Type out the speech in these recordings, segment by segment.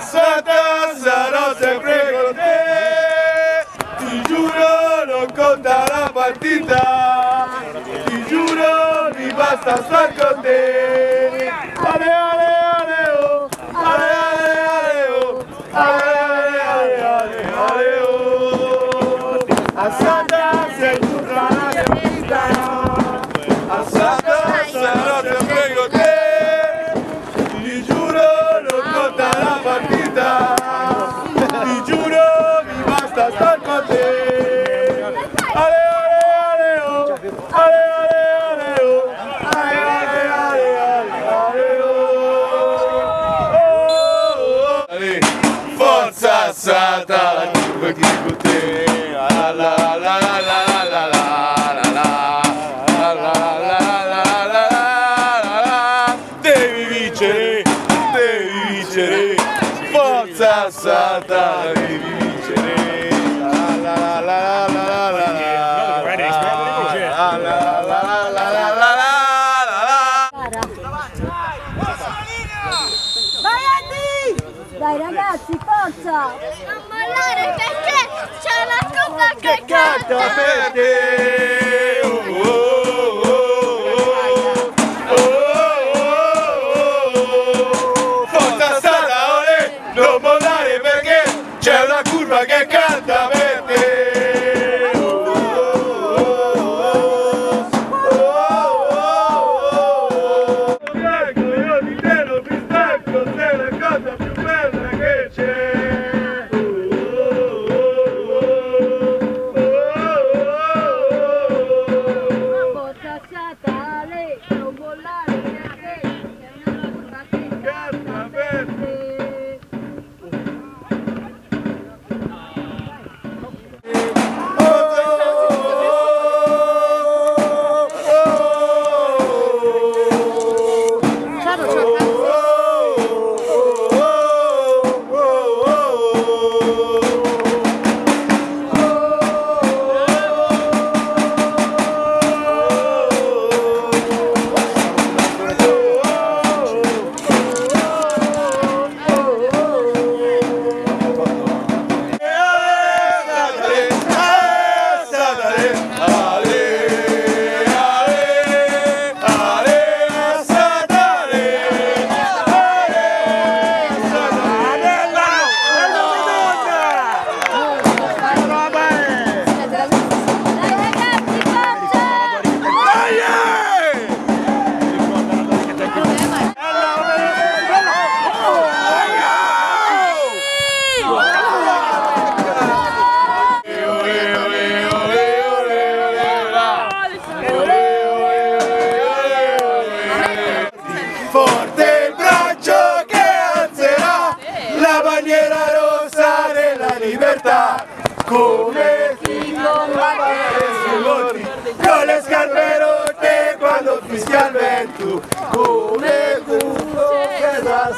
Santa sarò sempre con te, ti giuro non conta la partita, ti giuro mi basta star con te. Ale, ale. תחת רגלותיה. לה לה ragazzi, forza! Non mollare perché c'è la scopa che canta!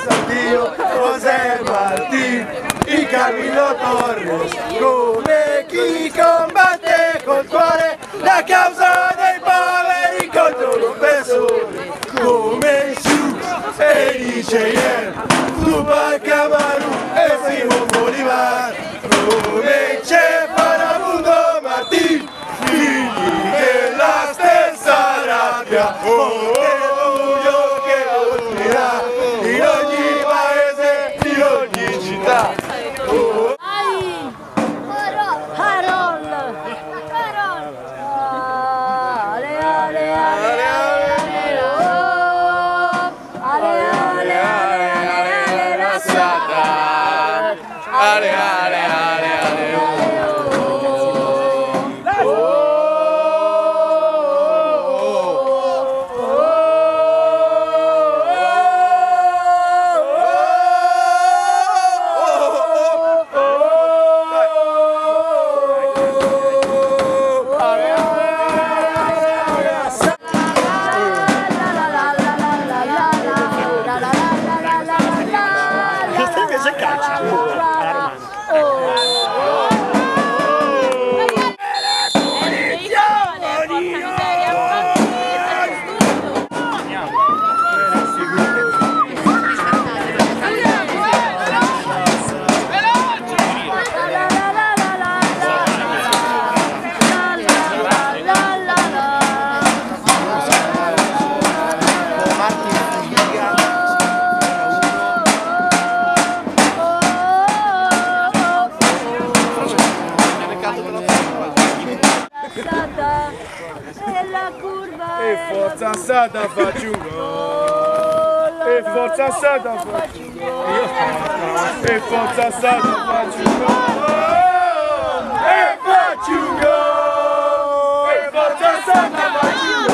grazie a Dio, José Martín y Camilo Torres, come chi combatte col cuore la causa dei poveri contro l'oppressore, come Shux e Niceyer, Tupac Amaru e Simon Bolivar, come Che Farabundo Martín, figli della stessa rabbia. Oh, oh. Forza stata faccio un gol e forza stata faccio un gol e forza stata faccio un gol e faccio un gol e forza stata faccio un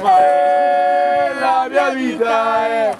gol e la mia vita è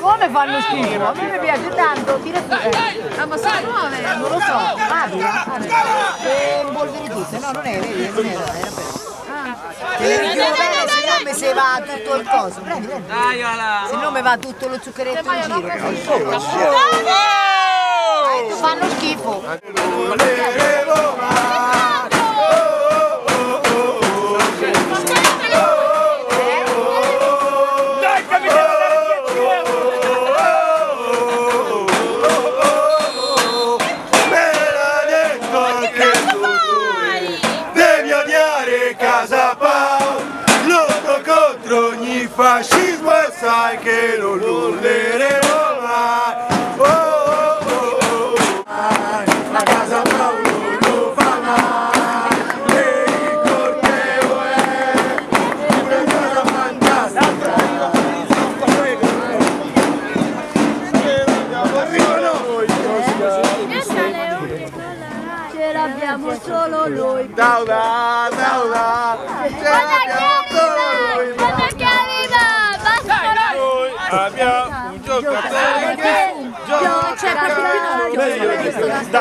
Come fanno schifo? A me mi piace tanto, tira. Ah, ma sono nuove? Non lo so. Apila? E polveri tutte? No, non è, vedi, non era, era per. Te le ritiro bene, se no mi se va tutto il coso. Prendi, prendi. Se no mi va tutto lo zuccheretto in giro. Fanno schifo. Me solo noi. Dauda, Dauda, ce l'abbiamo solo arriva! noi. Guarda che arriva! Basta! Noi abbiamo un giocatore che C'era Da-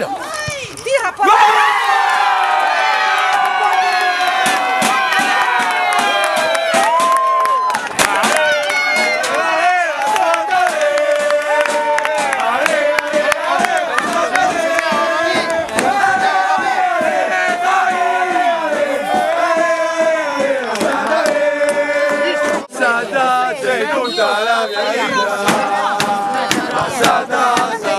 Tira! Tira, rapaz! Sadat, Sadat, Sadat, Sadat,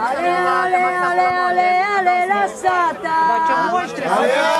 Ale, ale, ale, ale, ale, lassata! Ale,